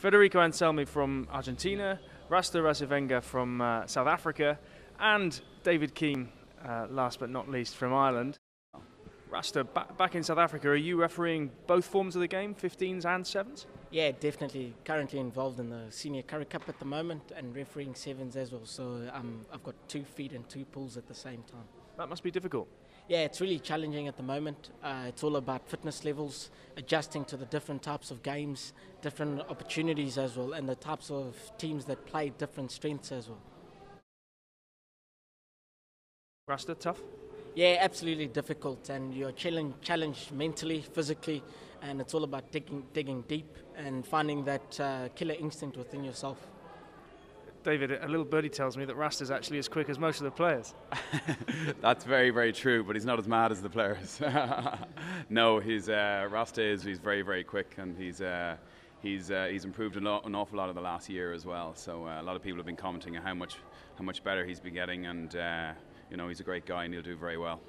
Federico Anselmi from Argentina, Rasta Rasivhenge from uh, South Africa, and David Keane, uh, last but not least, from Ireland. Rasta, ba- back in South Africa, are you refereeing both forms of the game, 15s and 7s? Yeah, definitely. Currently involved in the Senior Currie Cup at the moment and refereeing sevens as well. So um, I've got two feet and two pools at the same time. That must be difficult. Yeah, it's really challenging at the moment. Uh, it's all about fitness levels, adjusting to the different types of games, different opportunities as well, and the types of teams that play different strengths as well. Rasta, tough? Yeah, absolutely difficult, and you're challenge, challenged mentally, physically, and it's all about digging, digging deep and finding that uh, killer instinct within yourself. David, a little birdie tells me that Rasta's actually as quick as most of the players. That's very, very true, but he's not as mad as the players. no, he's uh, Rasta is he's very, very quick, and he's uh, he's uh, he's improved an, an awful lot of the last year as well. So uh, a lot of people have been commenting on how much how much better he's been getting, and uh, you know he's a great guy and he'll do very well.